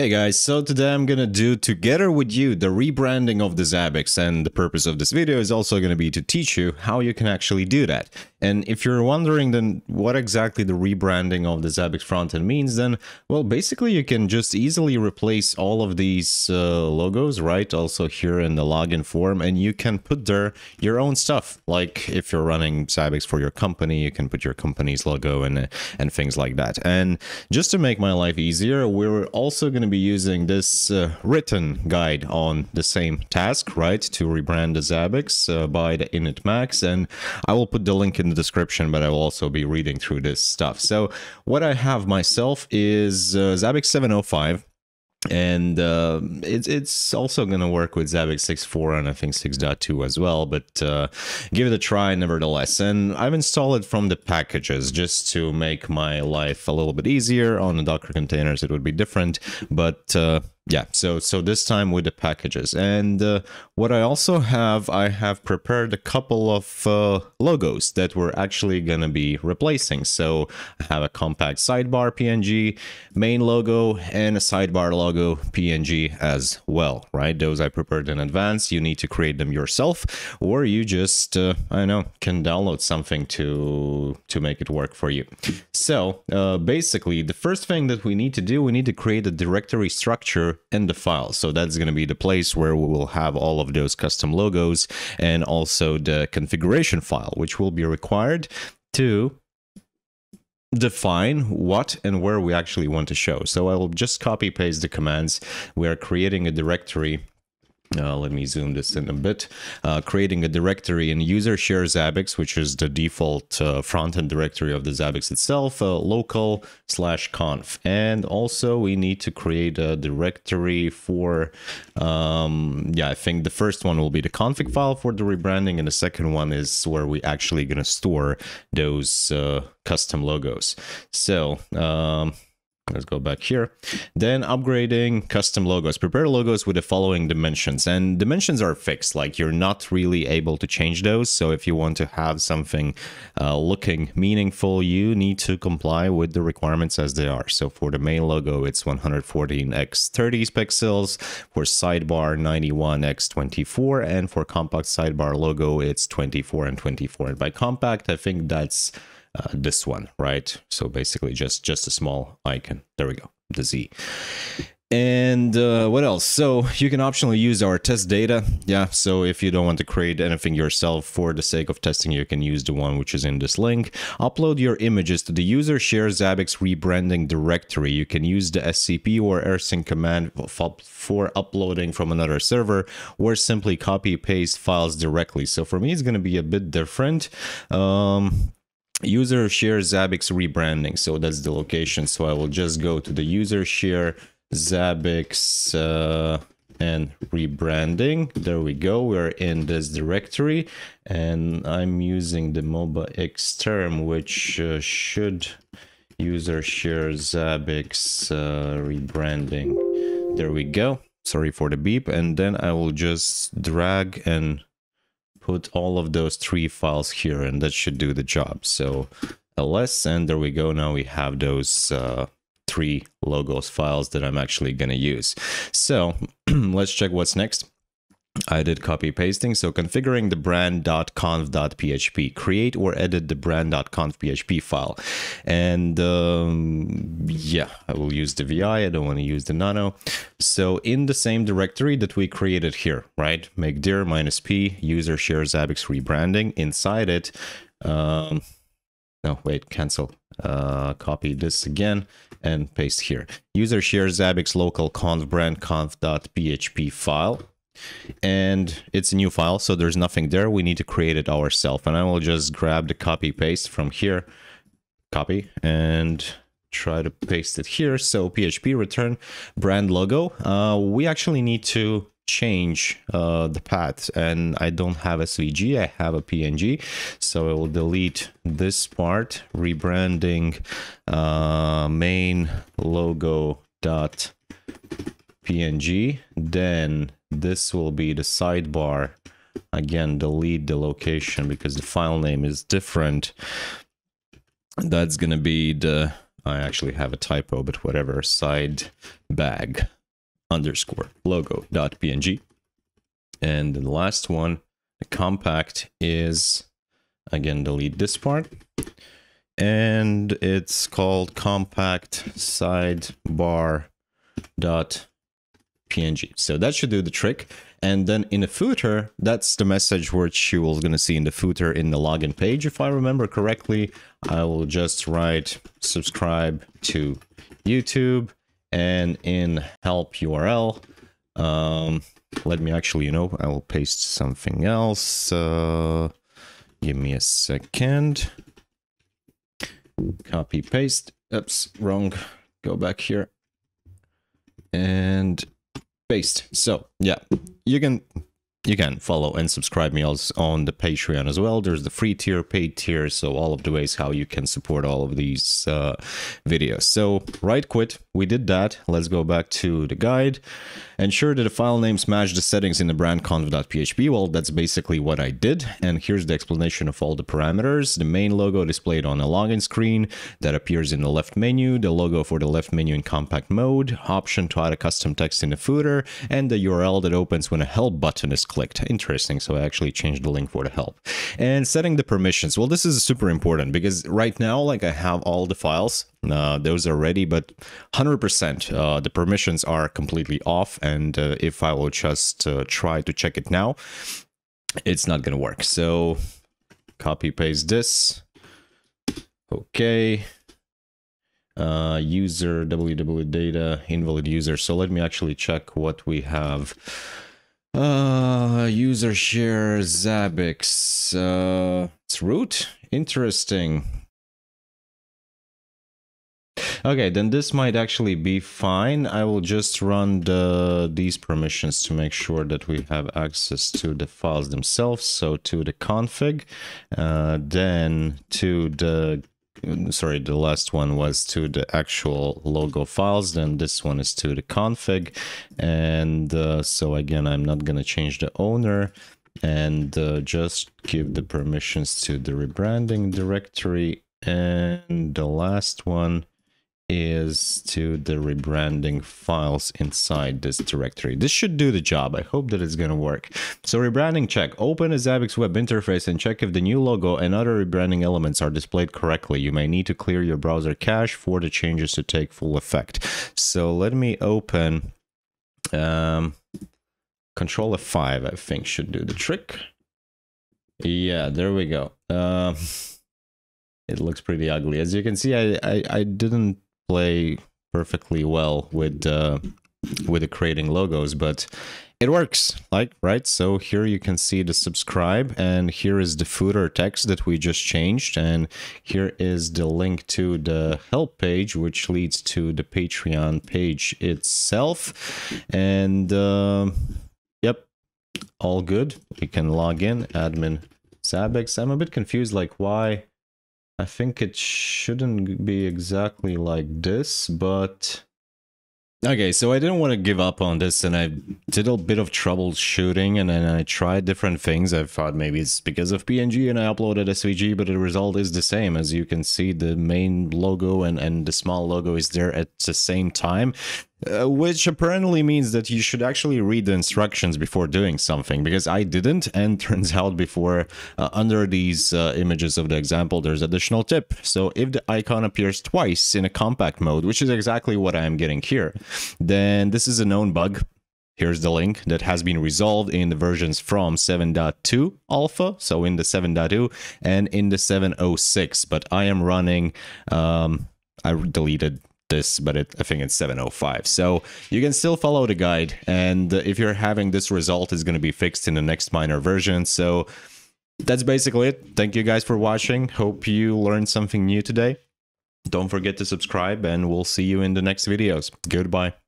Hey guys, so today I'm gonna do together with you the rebranding of the Zabbix and the purpose of this video is also gonna be to teach you how you can actually do that. And if you're wondering then what exactly the rebranding of the Zabbix frontend means, then well basically you can just easily replace all of these uh, logos, right? Also here in the login form and you can put there your own stuff. Like if you're running Zabbix for your company, you can put your company's logo and, and things like that. And just to make my life easier, we're also gonna be using this uh, written guide on the same task, right, to rebrand the Zabbix uh, by the initMAX, and I will put the link in the description, but I will also be reading through this stuff. So what I have myself is uh, Zabbix 705, and uh, it's it's also going to work with Zabbix 6.4 and I think 6.2 as well, but uh, give it a try nevertheless. And I've installed it from the packages just to make my life a little bit easier. On the Docker containers, it would be different, but uh, yeah so so this time with the packages. And uh, what i also have i have prepared a couple of uh, logos that we're actually gonna be replacing. So i have a compact sidebar png main logo and a sidebar logo png as well right? Those i prepared in advance. You need to create them yourself or you just uh, i don't know can download something to to make it work for you. So uh, basically the first thing that we need to do we need to create a directory structure in the file. So that's going to be the place where we will have all of those custom logos and also the configuration file, which will be required to define what and where we actually want to show. So I will just copy paste the commands. We are creating a directory uh, let me zoom this in a bit. Uh, creating a directory in user share Zabbix, which is the default uh, front-end directory of the Zabbix itself, uh, local slash conf. And also we need to create a directory for, um, yeah, I think the first one will be the config file for the rebranding, and the second one is where we actually going to store those uh, custom logos. So, um, Let's go back here. Then upgrading custom logos. Prepare logos with the following dimensions. And dimensions are fixed, like you're not really able to change those. So if you want to have something uh, looking meaningful, you need to comply with the requirements as they are. So for the main logo, it's 114 x 30 pixels. For sidebar, 91 x 24. And for compact sidebar logo, it's 24 and 24. And by compact, I think that's uh, this one, right? So basically just, just a small icon. There we go, the Z. And uh, what else? So you can optionally use our test data. Yeah, so if you don't want to create anything yourself for the sake of testing, you can use the one which is in this link. Upload your images to the user share Zabbix rebranding directory. You can use the SCP or rsync command for uploading from another server or simply copy paste files directly. So for me, it's going to be a bit different. Um, user share Zabbix rebranding. So that's the location. So I will just go to the user share Zabbix uh, and rebranding. There we go. We're in this directory and I'm using the MobaXterm, which uh, should user share Zabbix uh, rebranding. There we go. Sorry for the beep. And then I will just drag and put all of those three files here and that should do the job. So ls and there we go. Now we have those uh, three logos files that I'm actually going to use. So let's check what's next. I did copy pasting. So configuring the brand.conf.php, create or edit the brand.conf.php file. And um, yeah, I will use the VI. I don't want to use the nano. So in the same directory that we created here, right? Make dir minus p user share Zabbix rebranding. Inside it, um, no, wait, cancel. Uh, copy this again and paste here. User share Zabbix local conf brand conf.php file and it's a new file so there's nothing there. We need to create it ourselves. And i will just grab the copy paste from here copy and try to paste it here. So php return brand logo. Uh, we actually need to change uh, the path and I don't have SVG, I have a PNG. So I will delete this part, rebranding uh, main logo dot PNG. Then this will be the sidebar. Again, delete the location because the file name is different. That's going to be the I actually have a typo, but whatever. Side bag underscore logo dot png. And the last one, the compact is again delete this part. And it's called compact sidebar dot png. So that should do the trick. And then in the footer, that's the message which you will going to see in the footer in the login page. If I remember correctly, I will just write subscribe to YouTube and in help URL, um, let me actually, you know, I will paste something else. Uh, give me a second. Copy paste. Oops, wrong. Go back here. And paste. So yeah, you can you can follow and subscribe me also on the Patreon as well. There's the free tier, paid tier, so all of the ways how you can support all of these uh, videos. So right quit, we did that. Let's go back to the guide. Ensure that the file names match the settings in the brandconf.php. Well, that's basically what I did. And here's the explanation of all the parameters. The main logo displayed on a login screen that appears in the left menu, the logo for the left menu in compact mode, option to add a custom text in the footer, and the URL that opens when a help button is clicked. Interesting. So I actually changed the link for the help. And setting the permissions. Well, this is super important because right now, like I have all the files, uh, those are ready, but 100% uh, the permissions are completely off. And uh, if I will just uh, try to check it now, it's not going to work. So copy paste this. Okay. Uh, user www data invalid user. So let me actually check what we have. Uh, user share Zabbix. Uh, it's root. Interesting. Okay, then this might actually be fine. I will just run the these permissions to make sure that we have access to the files themselves. So to the config, uh, then to the sorry, the last one was to the actual logo files. Then this one is to the config. And uh, so again, I'm not going to change the owner and uh, just give the permissions to the rebranding directory. And the last one is to the rebranding files inside this directory. This should do the job. I hope that it's going to work. So rebranding check. Open a Zabbix web interface and check if the new logo and other rebranding elements are displayed correctly. You may need to clear your browser cache for the changes to take full effect. So let me open um, Control F5, I think should do the trick. Yeah, there we go. Uh, it looks pretty ugly. As you can see, I, I, I didn't play perfectly well with uh, with the creating logos, but it works, like right. So here you can see the subscribe, and here is the footer text that we just changed, and here is the link to the help page, which leads to the Patreon page itself, and uh, yep, all good. You can log in, admin Zabbix. I'm a bit confused, like why I think it shouldn't be exactly like this, but... Okay, so I didn't want to give up on this and I did a bit of troubleshooting and then I tried different things. I thought maybe it's because of PNG and I uploaded SVG, but the result is the same. As you can see, the main logo and, and the small logo is there at the same time. Uh, which apparently means that you should actually read the instructions before doing something because I didn't and turns out before uh, under these uh, images of the example there's additional tip so if the icon appears twice in a compact mode which is exactly what I am getting here then this is a known bug Here's the link that has been resolved in the versions from 7.2 alpha, so in the 7.2 and in the 7.06. But I am running, um, I deleted this, but it, I think it's 705. So you can still follow the guide. And if you're having this result, it's going to be fixed in the next minor version. So that's basically it. Thank you guys for watching. Hope you learned something new today. Don't forget to subscribe and we'll see you in the next videos. Goodbye.